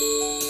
Música